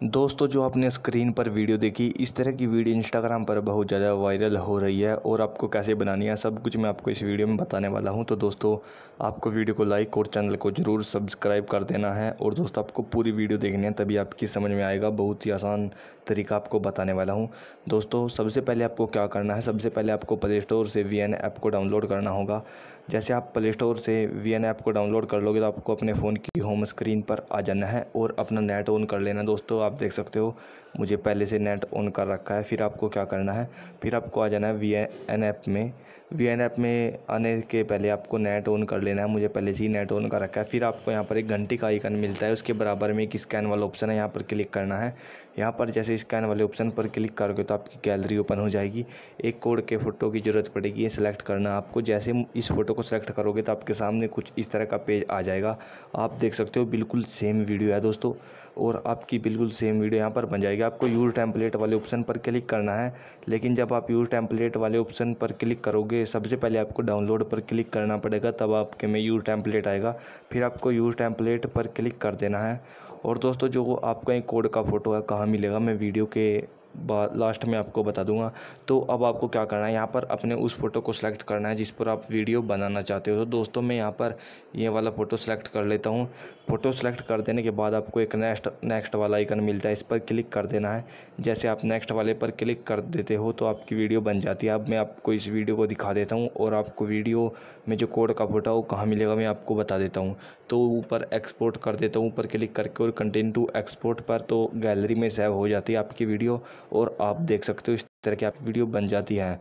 दोस्तों, जो आपने स्क्रीन पर वीडियो देखी, इस तरह की वीडियो इंस्टाग्राम पर बहुत ज़्यादा वायरल हो रही है और आपको कैसे बनानी है, सब कुछ मैं आपको इस वीडियो में बताने वाला हूँ। तो दोस्तों, आपको वीडियो को लाइक और चैनल को ज़रूर सब्सक्राइब कर देना है और दोस्तों, आपको पूरी वीडियो देखनी है, तभी आपकी समझ में आएगा। बहुत ही आसान तरीका आपको बताने वाला हूँ। दोस्तों, सबसे पहले आपको क्या करना है, सबसे पहले आपको प्ले स्टोर से वीएन ऐप को डाउनलोड करना होगा। जैसे आप प्ले स्टोर से वीएन ऐप को डाउनलोड कर लोगे तो आपको अपने फ़ोन की होम स्क्रीन पर आ जाना है और अपना नेट ऑन कर लेना दोस्तों आप देख सकते हो, मुझे पहले से नेट ऑन कर रखा है, फिर आपको क्या करना है, फिर आपको आ जाना है वी एन ऐप में। वी एन ऐप में आने के पहले आपको नेट ऑन कर लेना है, मुझे पहले से ही नेट ऑन कर रखा है। फिर आपको यहाँ पर एक घंटी का आइकन मिलता है, उसके बराबर में एक स्कैन वाला ऑप्शन है, यहाँ पर क्लिक करना है। यहाँ पर जैसे स्कैन वाले ऑप्शन पर क्लिक करोगे तो आपकी गैलरी ओपन हो जाएगी। एक कोड के फ़ोटो की ज़रूरत पड़ेगी, ये सिलेक्ट करना आपको। जैसे इस फ़ोटो को सिलेक्ट करोगे तो आपके सामने कुछ इस तरह का पेज आ जाएगा। आप देख सकते हो, बिल्कुल सेम वीडियो है दोस्तों, और आपकी बिल्कुल सेम वीडियो यहाँ पर बन जाएगी। आपको यूज़ टेम्पलेट वाले ऑप्शन पर क्लिक करना है। लेकिन जब आप यूज़ टेम्पलेट वाले ऑप्शन पर क्लिक करोगे, सबसे पहले आपको डाउनलोड पर क्लिक करना पड़ेगा। तब आपके में यूज़ टेम्पलेट आएगा। फिर आपको यूज़ टेम्पलेट पर क्लिक कर देना है। और दोस्तों, जो आपका एक कोड का फ़ोटो है, कहाँ मिलेगा? मैं वीडियो के लास्ट में आपको बता दूँगा। तो अब आपको क्या करना है, यहाँ पर अपने उस फ़ोटो को सिलेक्ट करना है, जिस पर आप वीडियो बनाना चाहते हो। तो दोस्तों, मैं यहाँ पर ये यह वाला फ़ोटो सेलेक्ट कर लेता हूँ। फ़ोटो सेलेक्ट कर देने के बाद आपको एक नेक्स्ट नेक्स्ट वाला आइकन मिलता है, इस पर क्लिक कर देना है। जैसे आप नेक्स्ट वाले पर क्लिक कर देते हो तो आपकी वीडियो बन जाती है। अब मैं आपको इस वीडियो को दिखा देता हूँ, और आपको वीडियो में जो कोड का फ़ोटो वो कहाँ मिलेगा, मैं आपको बता देता हूँ। तो ऊपर एक्सपोर्ट कर देता हूँ, ऊपर क्लिक करके, और कंटिन्यू टू एक्सपोर्ट पर तो गैलरी में सेव हो जाती है आपकी वीडियो और आप देख सकते हो इस तरह की आपकी वीडियो बन जाती है।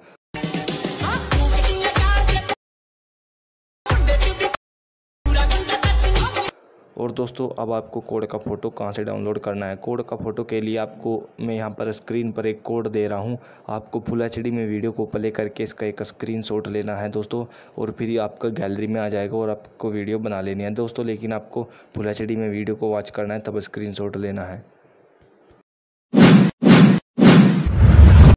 और दोस्तों, अब आपको कोड का फ़ोटो कहाँ से डाउनलोड करना है? कोड का फ़ोटो के लिए आपको मैं यहाँ पर स्क्रीन पर एक कोड दे रहा हूँ। आपको फुल एचडी में वीडियो को प्ले करके इसका एक स्क्रीन शॉट लेना है दोस्तों, और फिर आपका गैलरी में आ जाएगा और आपको वीडियो बना लेनी है दोस्तों, लेकिन आपको फुल एच में वीडियो को वॉच करना है, तब स्क्रीन लेना है।